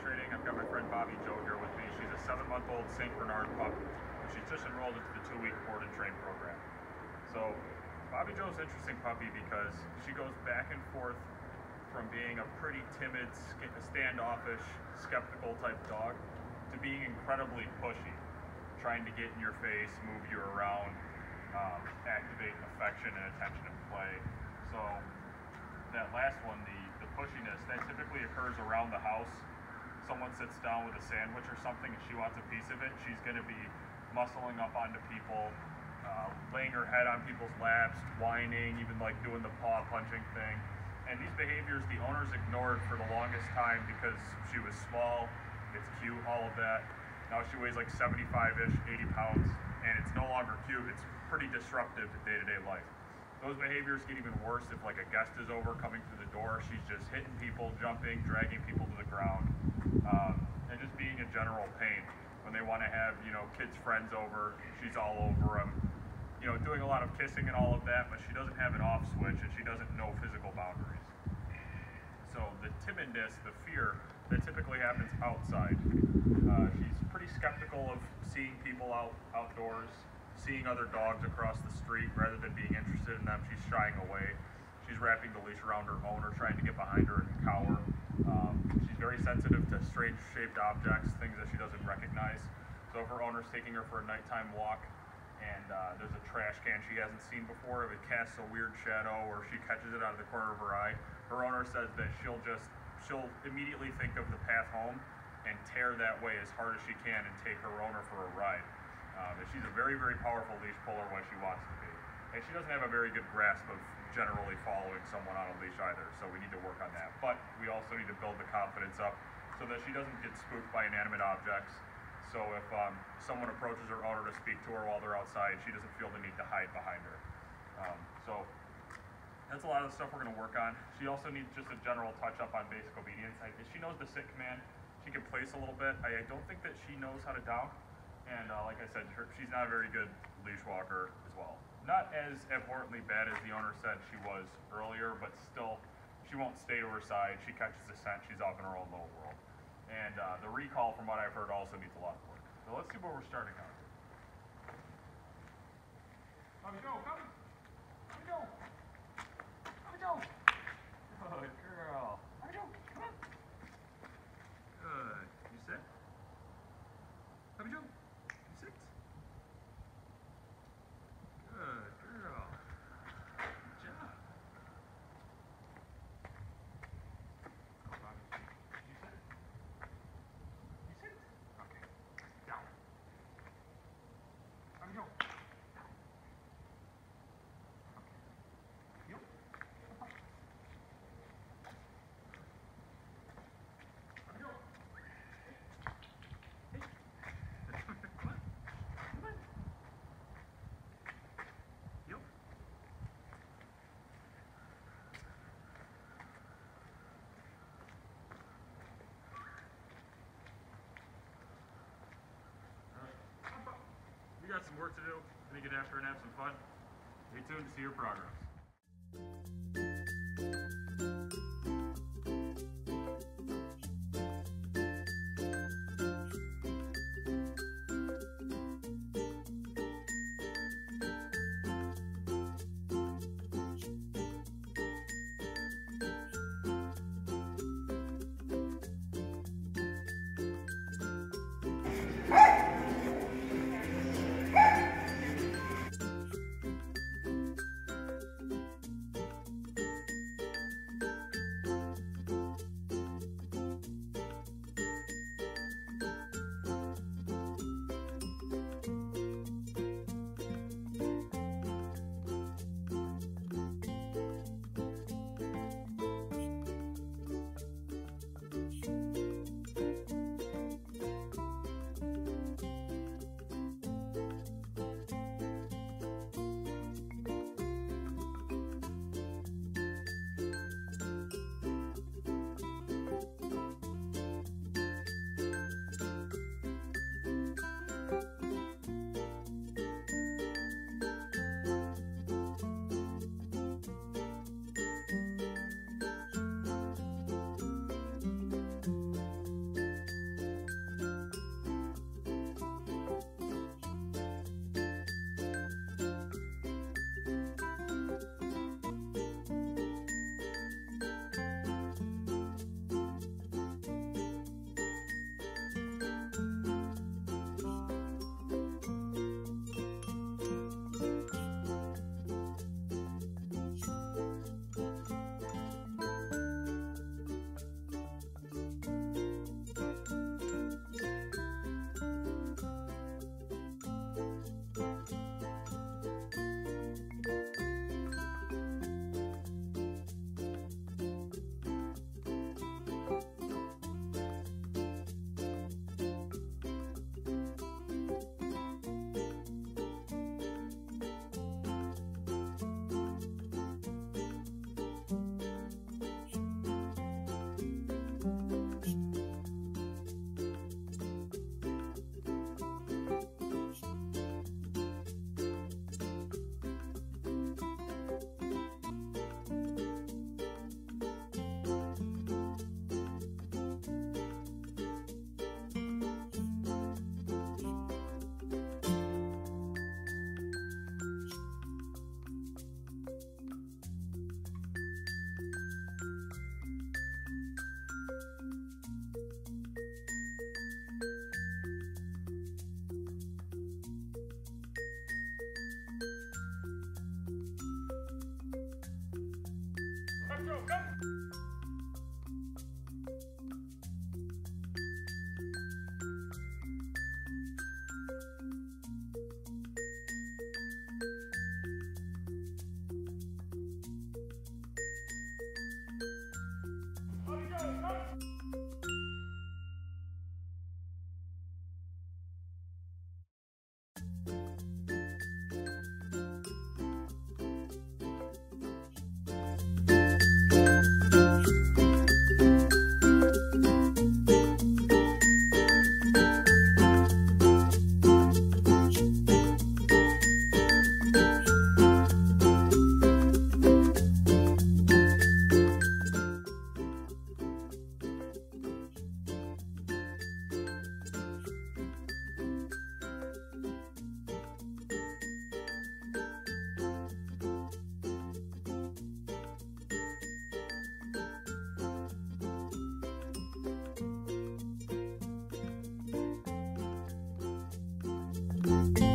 Training. I've got my friend Bobbie Jo here with me. She's a seven-month-old St. Bernard pup. She's just enrolled into the two-week board and train program. So Bobbie Jo's an interesting puppy because she goes back and forth from being a pretty timid, standoffish, skeptical type dog to being incredibly pushy, trying to get in your face, move you around, um, activate affection and attention and play. So that last one, the, the pushiness, that typically occurs around the house. Someone sits down with a sandwich or something and she wants a piece of it, she's going to be muscling up onto people, uh, laying her head on people's laps, whining, even like doing the paw punching thing. And these behaviors the owners ignored for the longest time because she was small, it's cute, all of that. Now she weighs like 75-ish, 80 pounds, and it's no longer cute. It's pretty disruptive to day-to-day -day life. Those behaviors get even worse if like a guest is over coming through the door. She's just hitting people, jumping, dragging people to the ground, um, and just being a general pain. When they want to have you know kids' friends over, she's all over them. You know, doing a lot of kissing and all of that, but she doesn't have an off switch and she doesn't know physical boundaries. So the timidness, the fear, that typically happens outside. Uh, she's pretty skeptical of seeing people out outdoors seeing other dogs across the street rather than being interested in them, she's shying away. She's wrapping the leash around her owner, trying to get behind her and cower. Um, she's very sensitive to strange shaped objects, things that she doesn't recognize. So if her owner's taking her for a nighttime walk and uh, there's a trash can she hasn't seen before, if it casts a weird shadow or she catches it out of the corner of her eye, her owner says that she'll just, she'll immediately think of the path home and tear that way as hard as she can and take her owner for a ride. Um, she's a very, very powerful leash puller when she wants to be. And she doesn't have a very good grasp of generally following someone on a leash either, so we need to work on that. But we also need to build the confidence up so that she doesn't get spooked by inanimate objects. So if um, someone approaches her owner to speak to her while they're outside, she doesn't feel the need to hide behind her. Um, so that's a lot of the stuff we're going to work on. She also needs just a general touch up on basic obedience. I, she knows the sit command. She can place a little bit. I, I don't think that she knows how to down. And uh, like I said, her, she's not a very good leash walker as well. Not as abhorrently bad as the owner said she was earlier, but still, she won't stay to her side. She catches the scent. She's off in her own little world. And uh, the recall, from what I've heard, also needs a lot of work. So let's see where we're starting on. Bobbie, go, come. Bobbie, go. Bobbie, go. Good girl. Bobbie, go. Come on. Good. You sit? Bobbie, Jo. Got some work to do. Gonna get after it and have some fun. Stay tuned to see your progress. Bye.